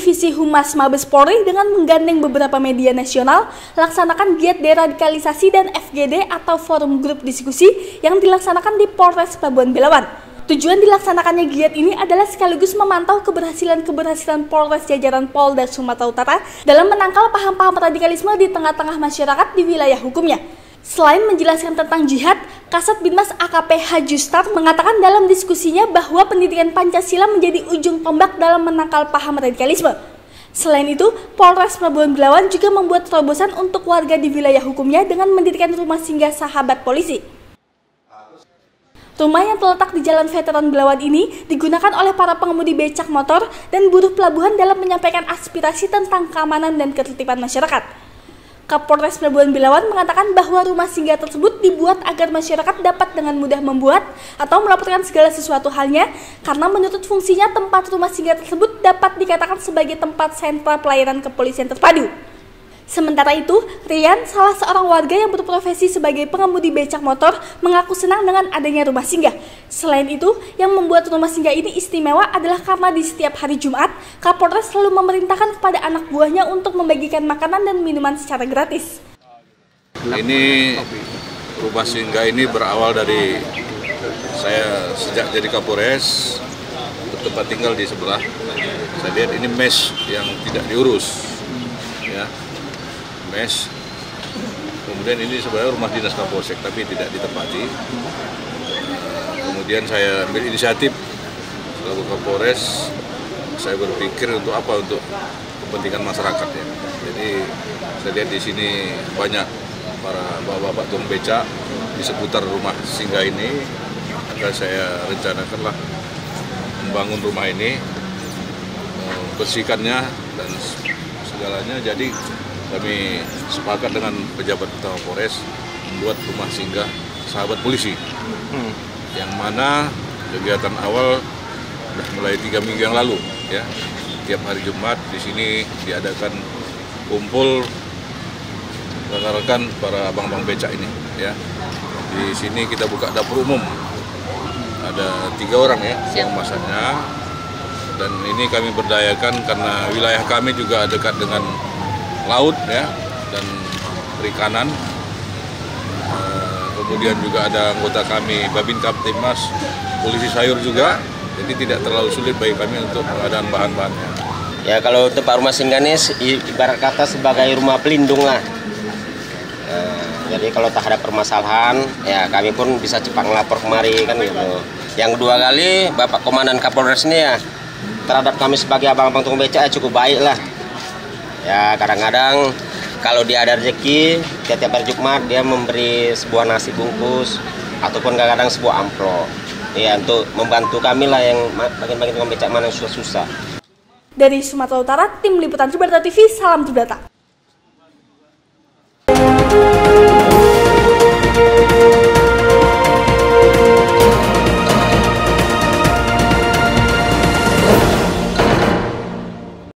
Divisi Humas Mabes Polri dengan menggandeng beberapa media nasional laksanakan giat deradikalisasi dan FGD atau forum grup diskusi yang dilaksanakan di Polres Pelabuhan Belawan. Tujuan dilaksanakannya giat ini adalah sekaligus memantau keberhasilan-keberhasilan Polres jajaran Polda Sumatera Utara dalam menangkal paham-paham radikalisme di tengah-tengah masyarakat di wilayah hukumnya. Selain menjelaskan tentang jihad, Kasat Binmas AKP Hajustar mengatakan dalam diskusinya bahwa pendidikan Pancasila menjadi ujung tombak dalam menangkal paham radikalisme. Selain itu, Polres Pelabuhan Belawan juga membuat terobosan untuk warga di wilayah hukumnya dengan mendirikan rumah singgah sahabat polisi. Rumah yang terletak di Jalan Veteran Belawan ini digunakan oleh para pengemudi becak motor dan buruh pelabuhan dalam menyampaikan aspirasi tentang keamanan dan ketertiban masyarakat. Kapolres Pelabuhan Belawan mengatakan bahwa rumah singgah tersebut dibuat agar masyarakat dapat dengan mudah membuat atau melaporkan segala sesuatu halnya karena menurut fungsinya tempat rumah singgah tersebut dapat dikatakan sebagai tempat sentra pelayanan kepolisian terpadu. Sementara itu, Rian, salah seorang warga yang berprofesi sebagai pengemudi becak motor, mengaku senang dengan adanya rumah singgah. Selain itu, yang membuat rumah singgah ini istimewa adalah karena di setiap hari Jumat, Kapolres selalu memerintahkan kepada anak buahnya untuk membagikan makanan dan minuman secara gratis. Ini rumah singgah ini berawal dari saya sejak jadi Kapolres tempat tinggal di sebelah. Saya lihat ini mes yang tidak diurus, ya mes kemudian ini sebenarnya rumah dinas Kapolsek tapi tidak ditempati kemudian saya ambil inisiatif selaku Kapolres saya berpikir untuk apa? Untuk kepentingan masyarakat ya. Jadi saya lihat di sini banyak para bapak-bapak tukang beca di seputar rumah singgah ini. Maka saya rencanakanlah membangun rumah ini bersihkannya dan segalanya. Jadi kami sepakat dengan pejabat utama Polres membuat rumah singgah sahabat polisi. Hmm. Yang mana kegiatan awal sudah mulai tiga minggu yang lalu ya. Tiap hari Jumat di sini diadakan kumpul rekan-rekan para abang-abang becak ini ya. Di sini kita buka dapur umum. Ada tiga orang ya yang masaknya. Dan ini kami berdayakan karena wilayah kami juga dekat dengan laut ya dan perikanan. Kemudian juga ada anggota kami Babin Kaptimas, polisi sayur juga. Jadi tidak terlalu sulit bagi kami untuk pengadaan bahan-bahannya. Ya kalau tempat rumah singgah ini ibarat kata sebagai rumah pelindung lah. Uh, jadi kalau tak ada permasalahan, ya kami pun bisa cepat melapor kemari kan gitu. Yang kedua kali Bapak Komandan Kapolres ini ya terhadap kami sebagai abang-abang tukang becak ya cukup baik lah ya kadang-kadang kalau dia ada rezeki tiap-tiap hari Jumat dia memberi sebuah nasi bungkus ataupun kadang-kadang sebuah amplop. Ya untuk membantu kami lah yang bagian-bagian tukang becak mana yang susah-susah. Dari Sumatera Utara tim liputan Subarta TV salam Terdata